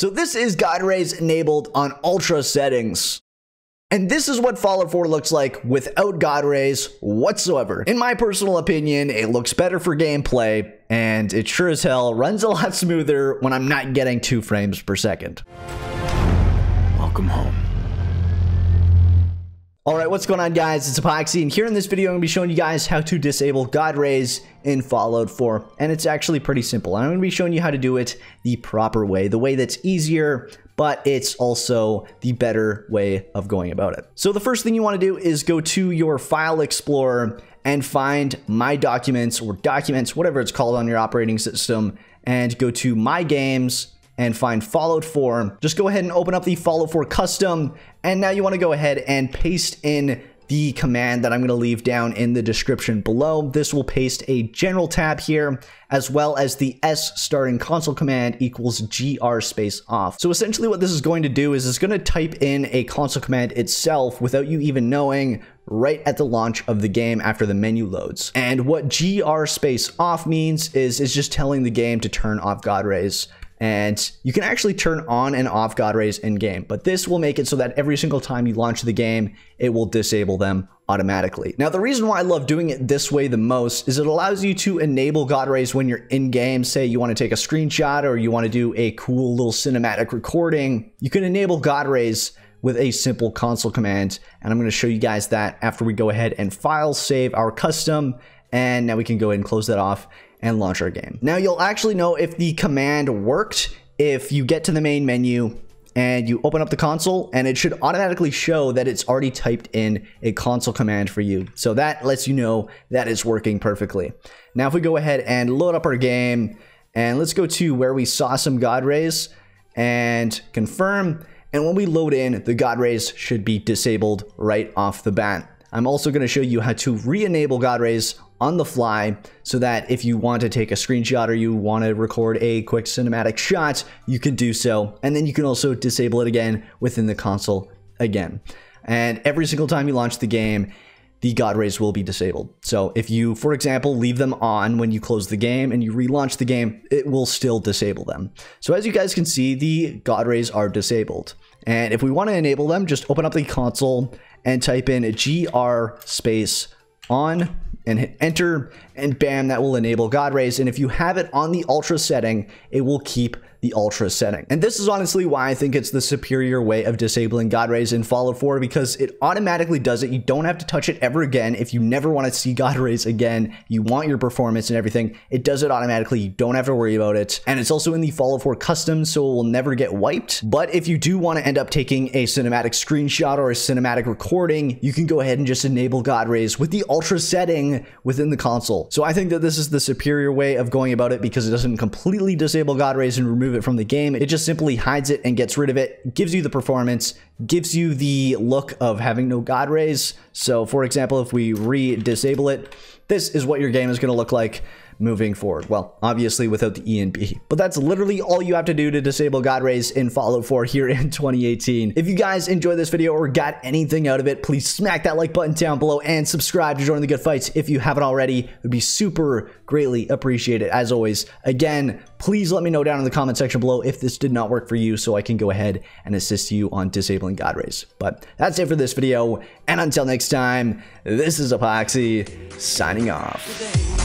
So this is God Rays enabled on ultra settings. And this is what Fallout 4 looks like without God Rays whatsoever. In my personal opinion, it looks better for gameplay, and it sure as hell runs a lot smoother when I'm not getting 2 frames per second. Welcome home. Alright, what's going on guys? It's Apoqsi, and here in this video I'm going to be showing you guys how to disable God Rays in Fallout 4. And it's actually pretty simple. I'm going to be showing you how to do it the proper way, the way that's easier, but it's also the better way of going about it. So the first thing you want to do is go to your File Explorer and find My Documents or Documents, whatever it's called on your operating system, and go to My Games, and find Fallout 4. Just go ahead and open up the Fallout 4 custom. And now you want to go ahead and paste in the command that I'm going to leave down in the description below. This will paste a general tab here, as well as the S starting console command equals gr space off. So essentially what this is going to do is it's going to type in a console command itself without you even knowing right at the launch of the game after the menu loads. And what gr space off means is it's just telling the game to turn off God Rays and you can actually turn on and off God Rays in game, but this will make it so that every single time you launch the game, it will disable them automatically. Now, the reason why I love doing it this way the most is it allows you to enable God Rays when you're in game. Say you want to take a screenshot or you want to do a cool little cinematic recording. You can enable God Rays with a simple console command. And I'm going to show you guys that after we go ahead and file save our custom. And now we can go ahead and close that off and launch our game. Now you'll actually know if the command worked if you get to the main menu and you open up the console and it should automatically show that it's already typed in a console command for you. So that lets you know that it's working perfectly. Now if we go ahead and load up our game and let's go to where we saw some God Rays and confirm. And when we load in, the God Rays should be disabled right off the bat. I'm also going to show you how to re-enable God Rays on the fly so that if you want to take a screenshot or you want to record a quick cinematic shot, you can do so. And then you can also disable it again within the console again. And every single time you launch the game, the God Rays will be disabled. So if you, for example, leave them on when you close the game and you relaunch the game, it will still disable them. So as you guys can see, the God Rays are disabled. And if we want to enable them, just open up the console and type in gr space on and hit enter and bam that will enable god rays and if you have it on the ultra setting it will keep the ultra setting. And this is honestly why I think it's the superior way of disabling God Rays in Fallout 4 because it automatically does it. You don't have to touch it ever again. If you never want to see God Rays again, you want your performance and everything, it does it automatically. You don't have to worry about it. And it's also in the Fallout 4 custom, so it will never get wiped. But if you do want to end up taking a cinematic screenshot or a cinematic recording, you can go ahead and just enable God Rays with the ultra setting within the console. So I think that this is the superior way of going about it because it doesn't completely disable God Rays and remove remove it from the game. It just simply hides it and gets rid of it, gives you the performance, gives you the look of having no God Rays. So for example, if we re-disable it, this is what your game is going to look like moving forward. Well, obviously without the ENB. But that's literally all you have to do to disable God Rays in Fallout 4 here in 2018. If you guys enjoyed this video or got anything out of it, please smack that like button down below and subscribe to join the good fights if you haven't already. It would be super greatly appreciated as always. Again, please let me know down in the comment section below if this did not work for you so I can go ahead and assist you on disabling God Rays. But that's it for this video, and until next time, this is Apoqsi, signing off.